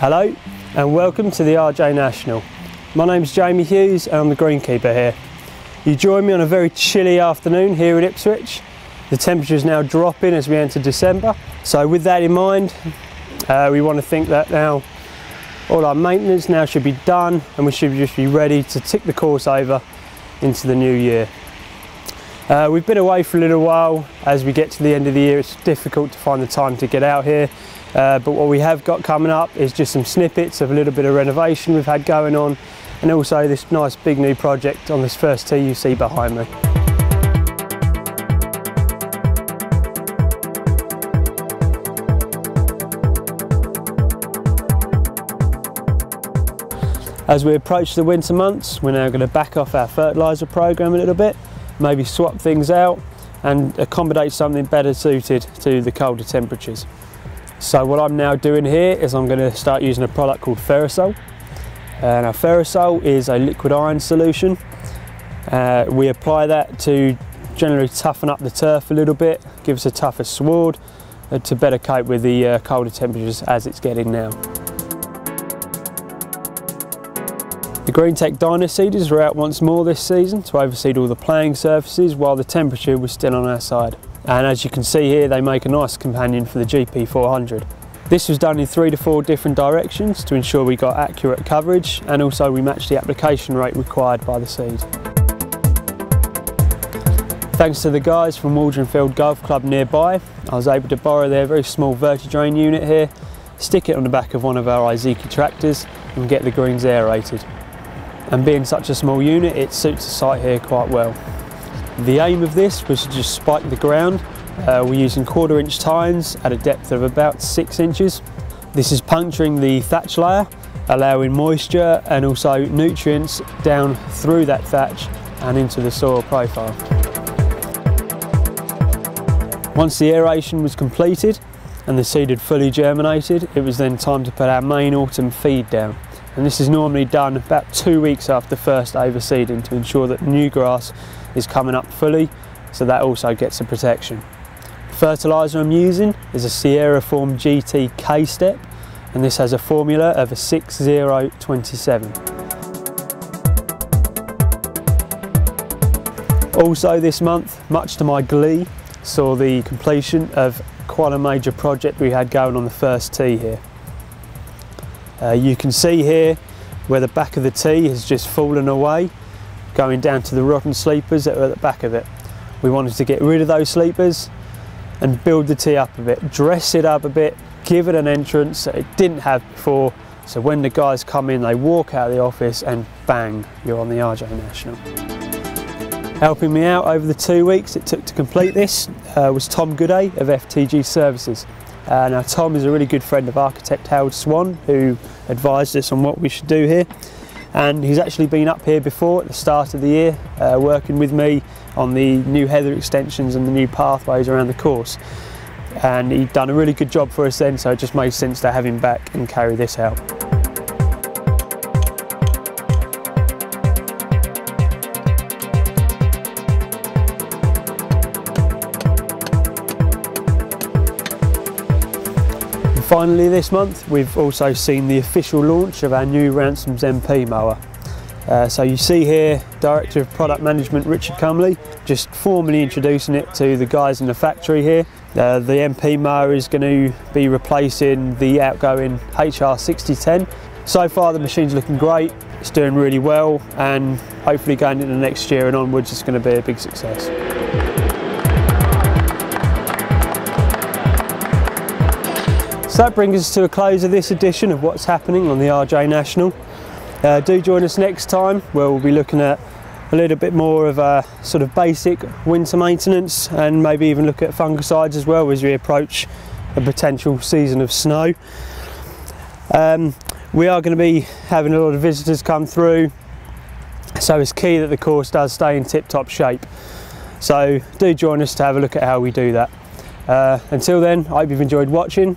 Hello and welcome to the RJ National. My name's Jamie Hughes and I'm the greenkeeper here. You join me on a very chilly afternoon here at Ipswich. The temperature is now dropping as we enter December. So with that in mind, uh, we want to think that now all our maintenance now should be done and we should just be ready to tick the course over into the new year. Uh, we've been away for a little while. As we get to the end of the year, it's difficult to find the time to get out here. Uh, but what we have got coming up is just some snippets of a little bit of renovation we've had going on and also this nice big new project on this first tee you see behind me. As we approach the winter months, we're now going to back off our fertiliser program a little bit, maybe swap things out and accommodate something better suited to the colder temperatures. So what I'm now doing here is I'm going to start using a product called Ferrosol. Uh, now Ferrosol is a liquid iron solution. Uh, we apply that to generally toughen up the turf a little bit, give us a tougher sward uh, to better cope with the uh, colder temperatures as it's getting now. The Greentek Dynaseeders are out once more this season to overseed all the playing surfaces while the temperature was still on our side and as you can see here they make a nice companion for the GP400. This was done in three to four different directions to ensure we got accurate coverage and also we matched the application rate required by the seed. Thanks to the guys from Waldringfield Golf Club nearby, I was able to borrow their very small Vertidrain unit here, stick it on the back of one of our Iseki tractors and get the greens aerated. And being such a small unit, it suits the site here quite well. The aim of this was to just spike the ground. Uh, we're using quarter inch tines at a depth of about six inches. This is puncturing the thatch layer, allowing moisture and also nutrients down through that thatch and into the soil profile. Once the aeration was completed and the seed had fully germinated, it was then time to put our main autumn feed down. And this is normally done about two weeks after first overseeding to ensure that new grass is coming up fully, so that also gets a protection. The fertiliser I'm using is a Sierraform GT K-Step, and this has a formula of a 6027. Also this month, much to my glee, saw the completion of quite a major project we had going on the first tee here. Uh, you can see here where the back of the tee has just fallen away going down to the rotten sleepers that are at the back of it. We wanted to get rid of those sleepers and build the tee up a bit, dress it up a bit, give it an entrance that it didn't have before. So when the guys come in, they walk out of the office and bang, you're on the RJ National. Helping me out over the two weeks it took to complete this uh, was Tom Gooday of FTG Services. Uh, now Tom is a really good friend of architect Howard Swan who advised us on what we should do here and he's actually been up here before at the start of the year uh, working with me on the new heather extensions and the new pathways around the course and he'd done a really good job for us then so it just made sense to have him back and carry this out. Finally this month we've also seen the official launch of our new Ransomes MP mower. Uh, so you see here Director of Product Management Richard Cumley just formally introducing it to the guys in the factory here. Uh, the MP mower is going to be replacing the outgoing HR6010. So far the machine's looking great, it's doing really well and hopefully going into next year and onwards it's going to be a big success. So that brings us to a close of this edition of what's happening on the RJ National. Uh, do join us next time where we'll be looking at a little bit more of a sort of basic winter maintenance and maybe even look at fungicides as well as we approach a potential season of snow. Um, we are going to be having a lot of visitors come through so it's key that the course does stay in tip-top shape. So do join us to have a look at how we do that. Uh, until then, I hope you've enjoyed watching